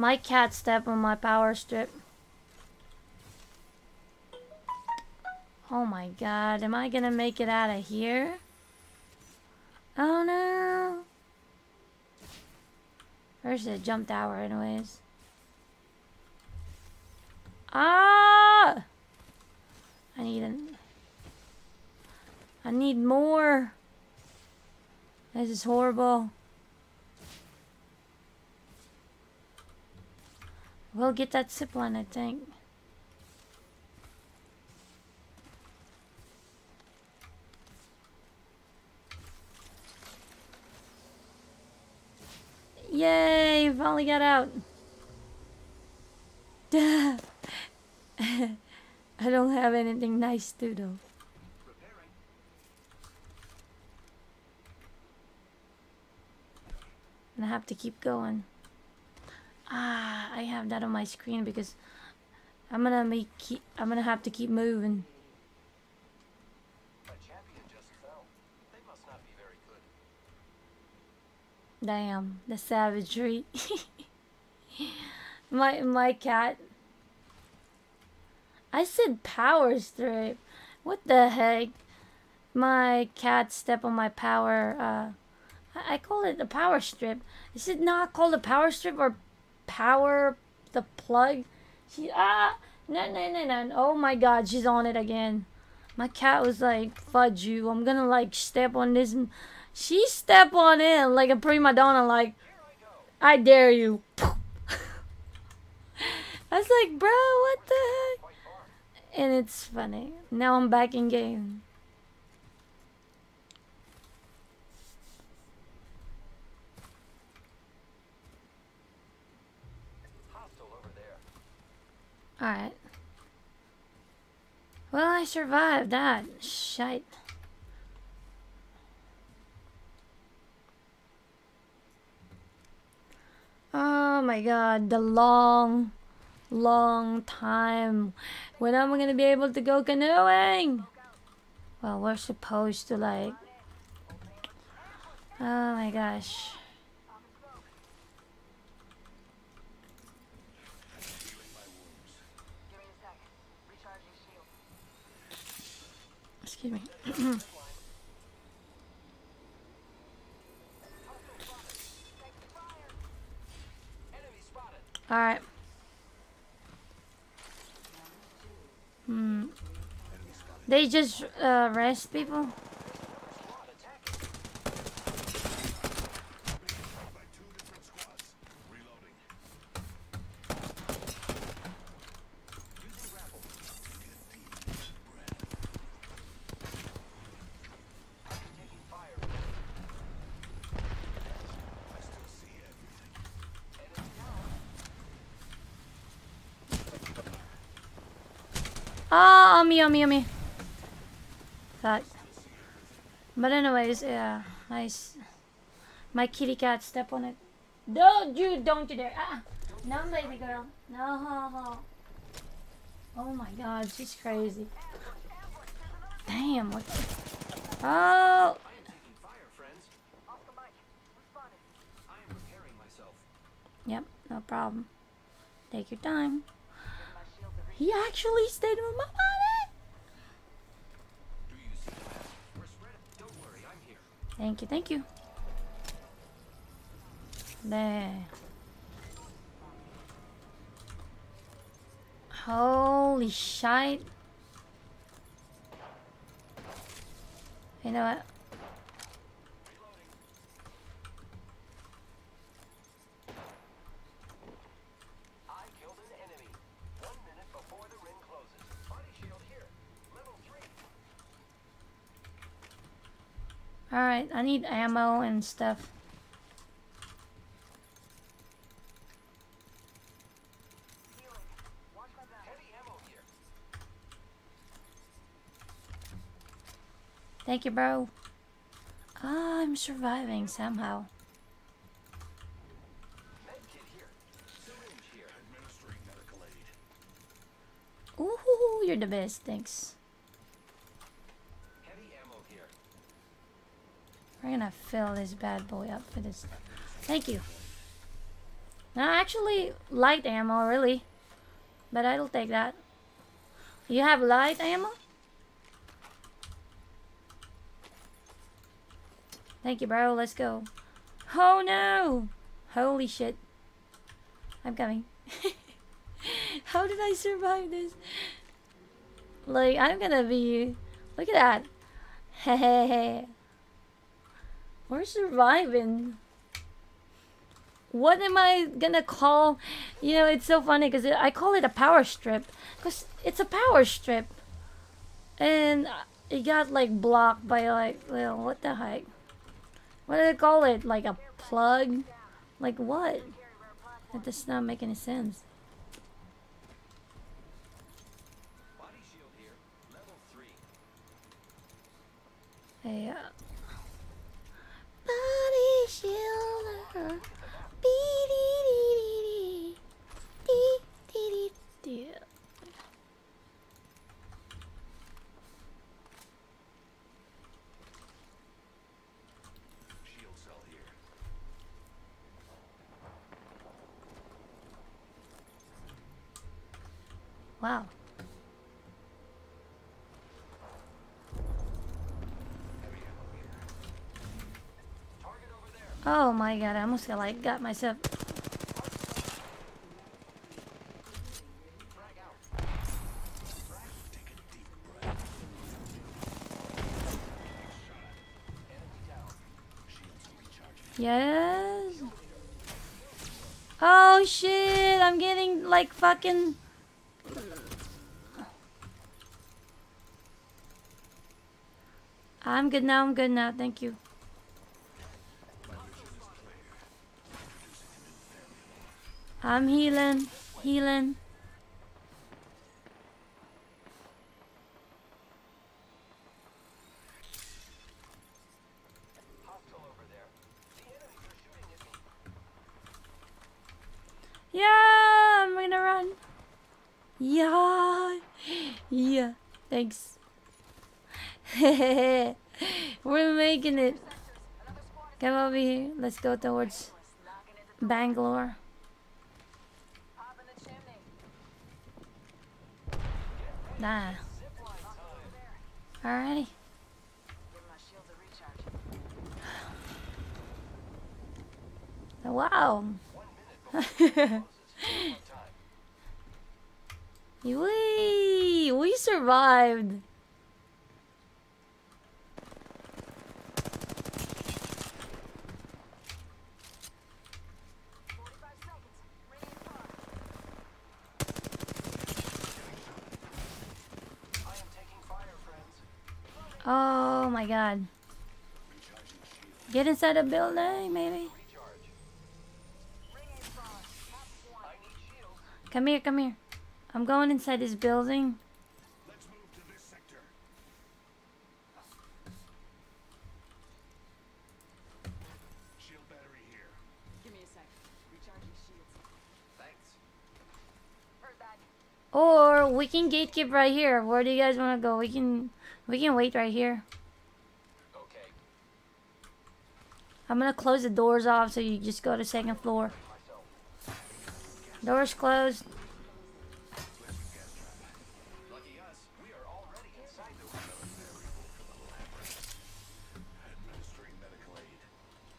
My cat step on my power strip. Oh my god, am I gonna make it out of here? Oh no! Where's the jump tower anyways? Ah! I need an... I need more. This is horrible. We'll get that zip line, I think. Yay! Finally got out. I don't have anything nice to do. I have to keep going. Ah, I have that on my screen because I'm gonna make keep, I'm gonna have to keep moving. Damn, the savagery. my my cat. I said power strip. What the heck? My cat step on my power. Uh, I, I call it the power strip. Is it not called a power strip or power the plug? She ah no no no no. Oh my god, she's on it again. My cat was like, "Fudge you! I'm gonna like step on this." She step on in like a prima donna, like, I dare you. I was like, bro, what the heck? And it's funny. Now I'm back in game. Alright. Well, I survived that. Shite. Oh my god, the long, long time. When am I gonna be able to go canoeing? Well, we're supposed to like... Oh my gosh. Excuse me. Alright. Hmm. They just uh, rest people? Oh, me, me, me. That. But anyways, yeah, nice. My kitty cat step on it. Don't you, don't you dare. Ah, no, baby girl. No. Oh my god, she's crazy. Damn, what the... Oh! Yep, no problem. Take your time. He actually stayed with my body. Thank you, thank you. There. Holy shit. You know what? Alright, I need ammo and stuff. Thank you, bro. Ah, I'm surviving somehow. Ooh, you're the best. Thanks. We're gonna fill this bad boy up for this. Thank you. No, actually, light ammo, really. But I'll take that. You have light ammo? Thank you, bro. Let's go. Oh, no! Holy shit. I'm coming. How did I survive this? Like, I'm gonna be... Look at that. Hey, We're surviving. What am I gonna call... You know, it's so funny because I call it a power strip. Because it's a power strip. And it got, like, blocked by, like... Well, what the heck? What do they call it? Like a plug? Like what? That does not make any sense. Hey, uh, body shield. Oh my god, I almost got like got myself Yes. Oh shit, I'm getting like fucking I'm good now, I'm good now, thank you. I'm healing, healing. Yeah, I'm gonna run. Yeah, yeah, thanks. We're making it. Come over here. Let's go towards Bangalore. Nah. Alrighty. Wow. Wee! We survived. Oh my god. Get inside the building, maybe. Come here, come here. I'm going inside this building. Or we can gatekeep right here. Where do you guys want to go? We can we can wait right here. Okay. I'm gonna close the doors off so you just go to second floor. Doors closed.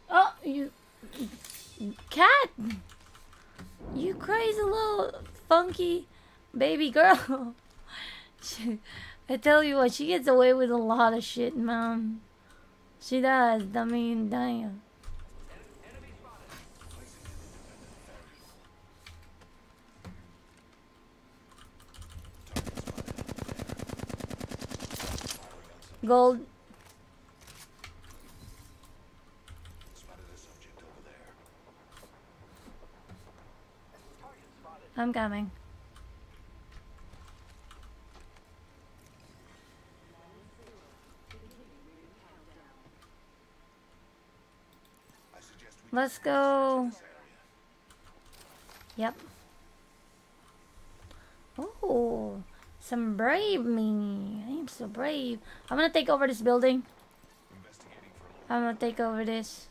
Oh, you... Cat! You crazy little funky baby girl. I tell you what, she gets away with a lot of shit, mom. She does. I mean, damn. Gold. I'm coming. Let's go. Yep. Oh, some brave me. I am so brave. I'm gonna take over this building. I'm gonna take over this.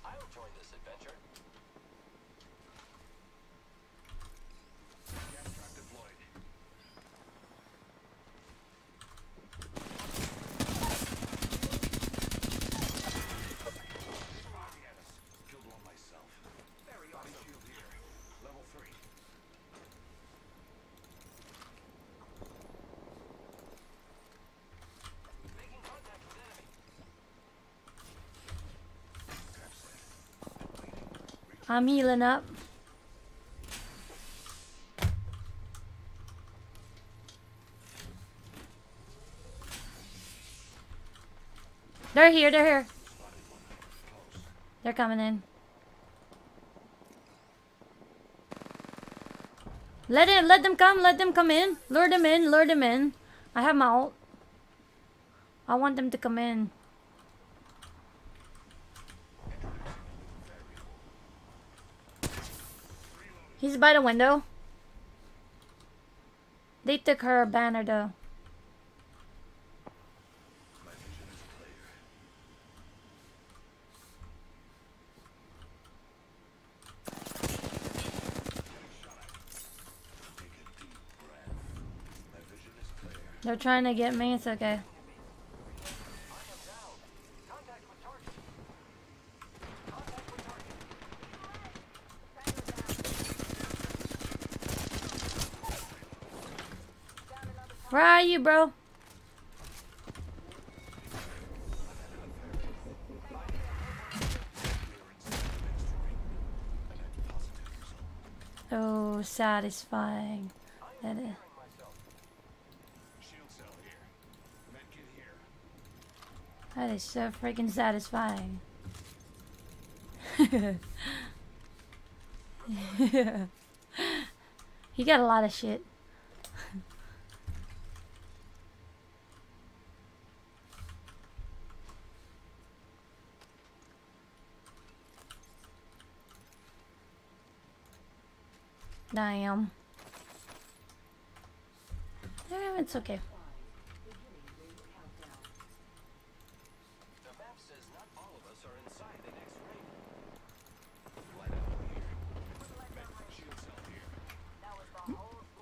I'm healing up. They're here, they're here. They're coming in. Let it, let them come, let them come in. Lure them in, lure them in. I have my ult. I want them to come in. He's by the window. They took her banner though. They're trying to get me, it's okay. Where are you, bro? Oh, satisfying. That is. That is so freaking satisfying. he got a lot of shit. Damn. Eh, it's okay.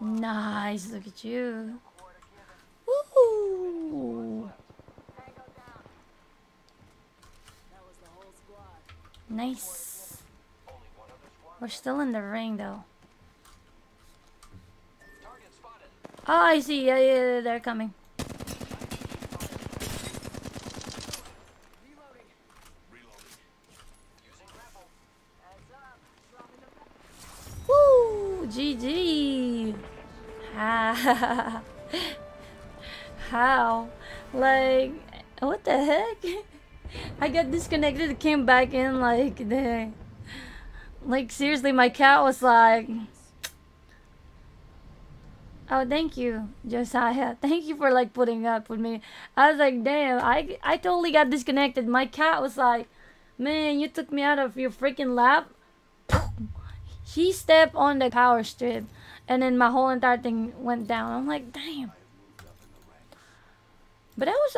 Nice, look at you. Woo! Nice. We're still in the ring though. Oh, I see. Yeah, yeah, they're coming. Woo! GG. How? How? Like, what the heck? I got disconnected, came back in like the. Like seriously, my cat was like. Oh, thank you, Josiah. Thank you for like putting up with me. I was like, damn, I I totally got disconnected. My cat was like, man, you took me out of your freaking lap. He stepped on the power strip, and then my whole entire thing went down. I'm like, damn. But that was